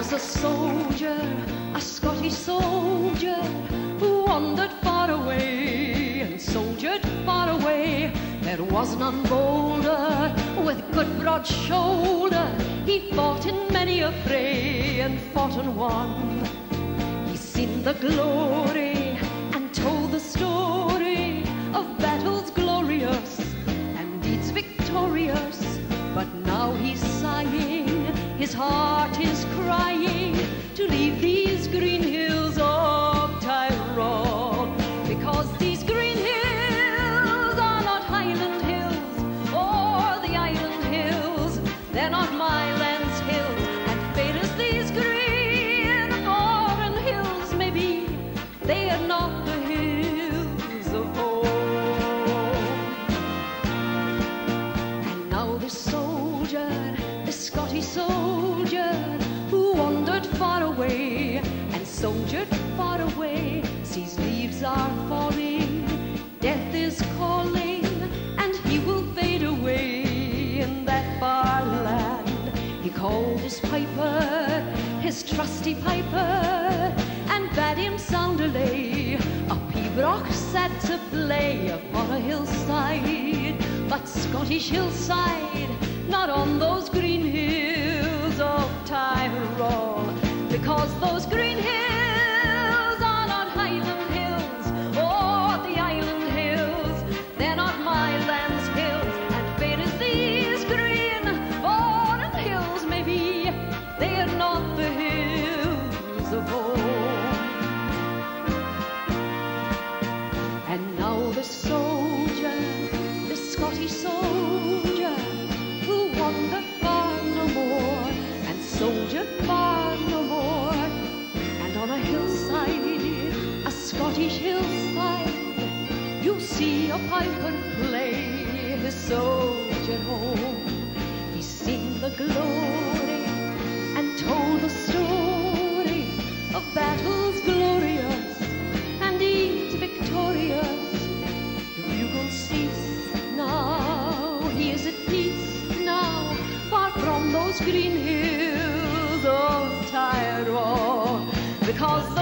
was a soldier, a Scottish soldier, who wandered far away and soldiered far away. There was none bolder, with good broad shoulder. He fought in many a fray and fought and won. He's seen the glory and told the story of battles glorious and deeds victorious. But now he's sighing, his heart is crying to leave these green hills He called his piper, his trusty piper, and bade him sound a lay. A pibroch sat to play upon a hillside, but Scottish hillside, not on those green hills of Tyrol, because those green hills they are not the hills of home. And now the soldier, the Scottish soldier, who wandered far no more, and soldiered far no more, and on a hillside, a Scottish hillside, you see a piper play his soldier home. He's seen the glory the story of battles glorious and each victorious. The bugle cease now, he is at peace now, far from those green hills of Tyrol. Because